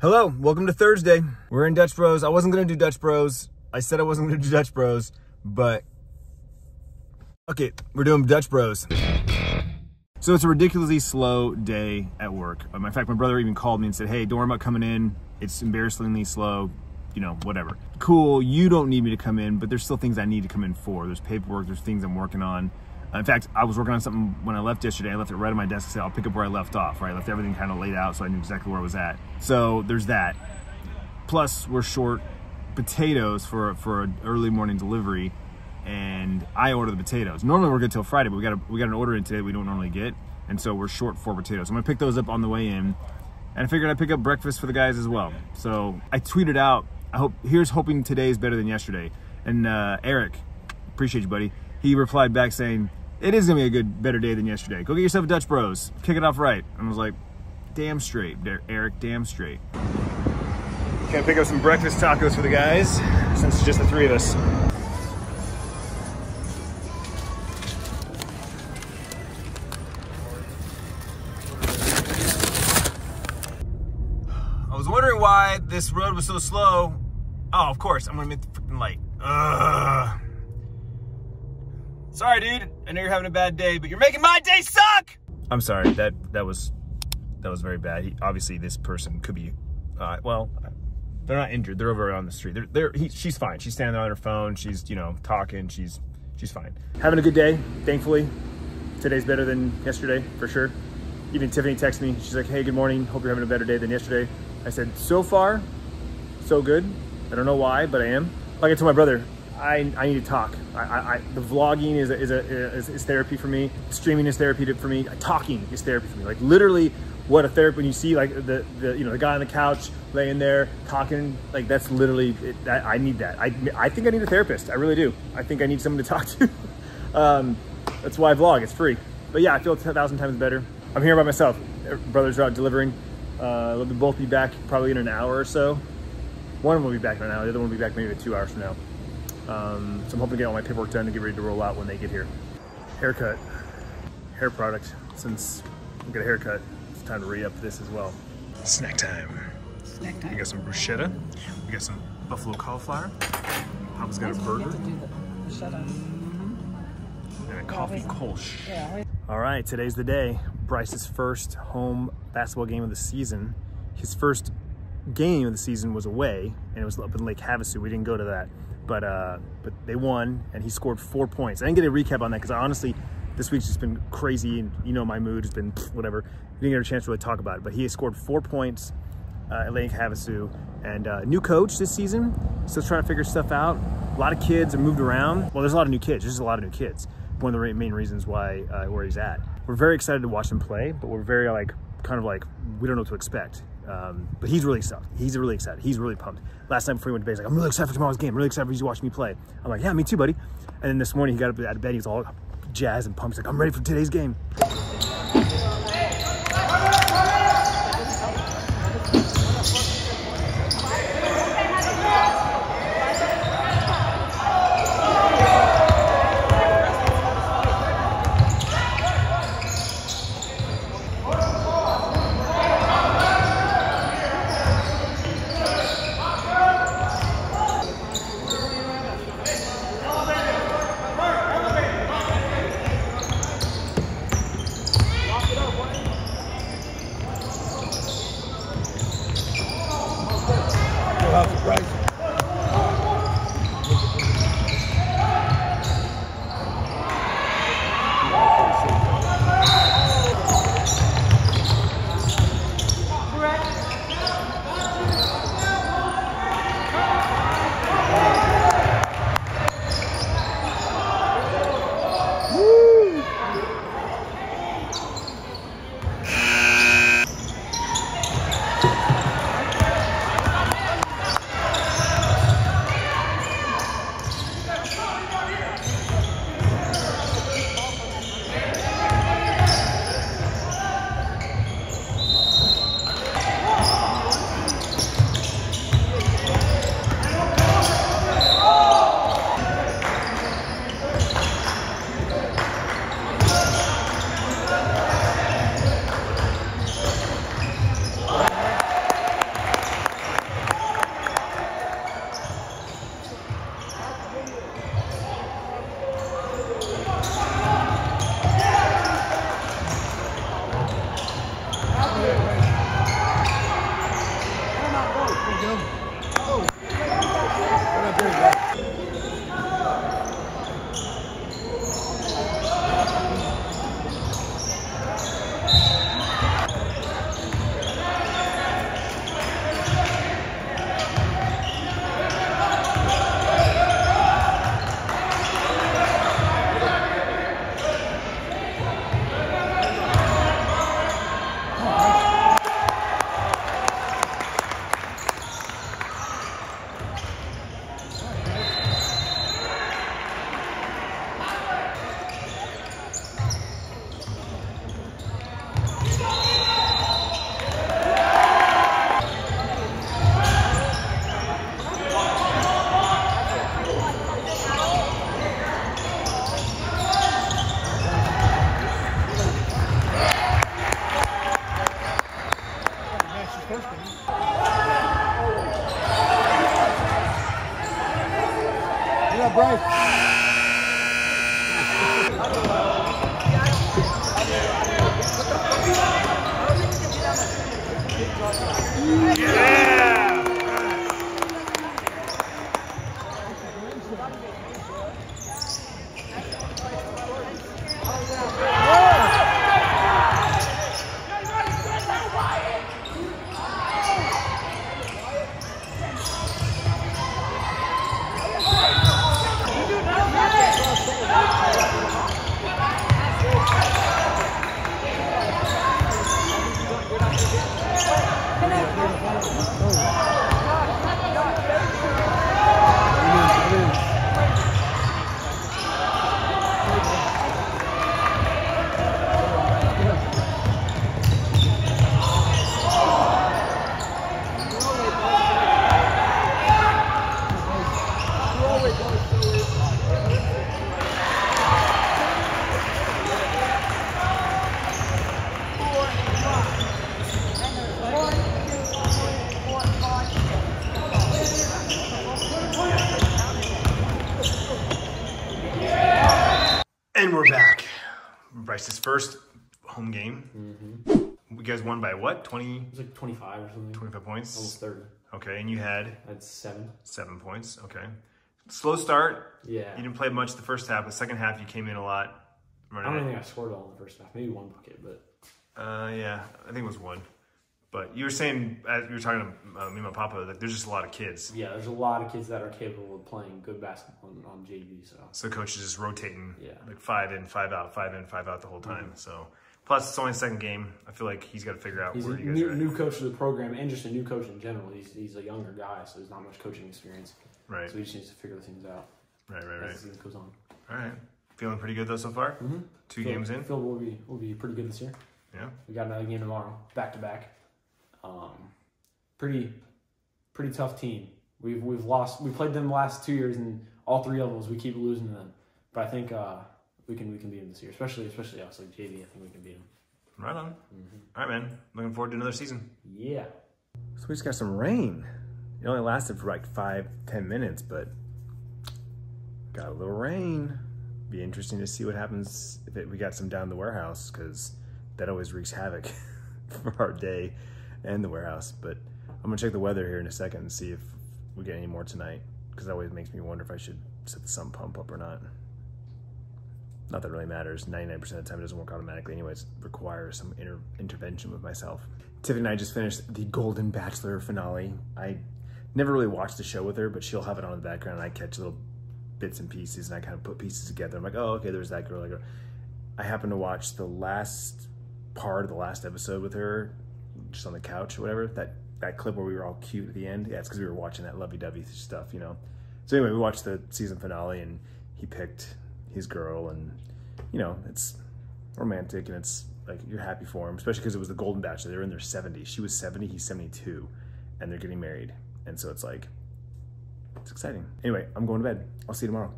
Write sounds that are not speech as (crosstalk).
Hello, welcome to Thursday. We're in Dutch Bros. I wasn't gonna do Dutch Bros. I said I wasn't gonna do Dutch Bros, but okay, we're doing Dutch Bros. So it's a ridiculously slow day at work. Um, in fact, my brother even called me and said, "Hey, about coming in. It's embarrassingly slow. You know, whatever. Cool. You don't need me to come in, but there's still things I need to come in for. There's paperwork. There's things I'm working on." In fact, I was working on something when I left yesterday. I left it right on my desk. I said, I'll pick up where I left off, right? I left everything kind of laid out so I knew exactly where I was at. So there's that. Plus, we're short potatoes for, for an early morning delivery, and I order the potatoes. Normally we're good till Friday, but we got, a, we got an order in today we don't normally get, and so we're short four potatoes. I'm gonna pick those up on the way in, and I figured I'd pick up breakfast for the guys as well. So I tweeted out, I hope, here's hoping today is better than yesterday. And uh, Eric, appreciate you, buddy. He replied back saying, it is gonna be a good, better day than yesterday. Go get yourself a Dutch Bros. Kick it off right. And I was like, damn straight, Eric, damn straight. Gonna pick up some breakfast tacos for the guys, since it's just the three of us. I was wondering why this road was so slow. Oh, of course, I'm gonna make the freaking light. Ugh. Sorry, dude. I know you're having a bad day, but you're making my day suck. I'm sorry. That that was that was very bad. He, obviously, this person could be, uh, well, they're not injured. They're over on the street. They're, they're he, she's fine. She's standing there on her phone. She's you know talking. She's she's fine. Having a good day. Thankfully, today's better than yesterday for sure. Even Tiffany texted me. She's like, "Hey, good morning. Hope you're having a better day than yesterday." I said, "So far, so good. I don't know why, but I am." Like I told my brother, I, I need to talk. I, I, the vlogging is, is, a, is, is, therapy for me. Streaming is therapy for me. Talking is therapy for me. Like literally what a therapy, when you see like the, the, you know, the guy on the couch laying there talking, like that's literally, it, I, I need that. I, I think I need a therapist. I really do. I think I need someone to talk to. (laughs) um, that's why I vlog, it's free. But yeah, I feel a thousand times better. I'm here by myself. Brothers are out delivering. Uh, they'll both be back probably in an hour or so. One will be back in an hour. The other one will be back maybe two hours from now. Um, so I'm hoping to get all my paperwork done to get ready to roll out when they get here. Haircut, hair product. Since I got a haircut, it's time to re-up this as well. Snack time. Snack time. We got some bruschetta. We got some buffalo cauliflower. Papa's got a burger. And a coffee kolsch. Yeah. All right, today's the day. Bryce's first home basketball game of the season. His first game of the season was away, and it was up in Lake Havasu. We didn't go to that but uh, but they won, and he scored four points. I didn't get a recap on that because honestly, this week's just been crazy, and you know my mood has been whatever. didn't get a chance to really talk about it, but he scored four points uh, at Lake Havasu, and uh, new coach this season, still trying to figure stuff out. A lot of kids have moved around. Well, there's a lot of new kids. There's just a lot of new kids. One of the main reasons why uh, where he's at. We're very excited to watch him play, but we're very like kind of like we don't know what to expect. Um, but he's really excited. He's really excited. He's really pumped. Last night before he went to bed, he's like, I'm really excited for tomorrow's game. I'm really excited for you to watch me play. I'm like, yeah, me too, buddy. And then this morning he got up out of bed. He's all jazzed and pumped. He's like, I'm ready for today's game. Wow. Yeah. Guys won by what? 20, It was like 25 or something. 25 points? Almost 30. Okay, and you had I had seven. seven points. Okay. Slow start. Yeah. You didn't play much the first half. The second half, you came in a lot. I don't even think I scored all in the first half. Maybe one bucket, but Uh, yeah, I think it was one. But you were saying, as you were talking to uh, me and my papa, that there's just a lot of kids. yeah, there's a lot of kids that are capable of playing good basketball on, on JV. So So coach is just rotating Yeah. Like five in, five out, five in, five out the whole time. So plus it's only second game. I feel like he's got to figure out he's a where you guys new, are. New coach of the program and just a new coach in general. He's, he's a younger guy, so there's not much coaching experience. Right, So he just needs to figure things out right, right, right. as the season goes on. All right. Feeling pretty good though so far. Mm-hmm. Two games in. Phil will be will be pretty good this year. Yeah. We got another game tomorrow, back to back. Um, pretty, pretty tough team. We've we've lost. We played them the last two years, and all three of us we keep losing to them. But I think uh, we can we can beat them this year, especially especially us like JV. I think we can beat them. Right on. Mm-hmm. All right, man. Looking forward to another season. Yeah. So we just got some rain. It only lasted for like five, ten minutes, but got a little rain. Be interesting to see what happens if it, we got some down the warehouse because that always wreaks havoc (laughs) for our day and the warehouse. But I'm gonna check the weather here in a second and see if we get any more tonight because that always makes me wonder if I should set the sump pump up or not. Not that really matters. 99% of the time it doesn't work automatically anyways. Requires some inter- intervention with myself. Tiffany and I just finished the Golden Bachelor finale. I never really watched the show with her, but she'll have it on in the background and I catch little bits and pieces and I kind of put pieces together. I'm like, oh, okay, there's that girl. That girl. I happened to watch the last part of the last episode with her, just on the couch or whatever. That that clip where we were all cute at the end. Yeah, it's because we were watching that lovey-dovey stuff, you know. So anyway, we watched the season finale and he picked his girl and you know it's romantic and it's like you're happy for him, especially because it was the Golden Bachelor. They're in their 70s. She was 70, he's 72, and they're getting married. And so it's like it's exciting. Anyway, I'm going to bed. I'll see you tomorrow.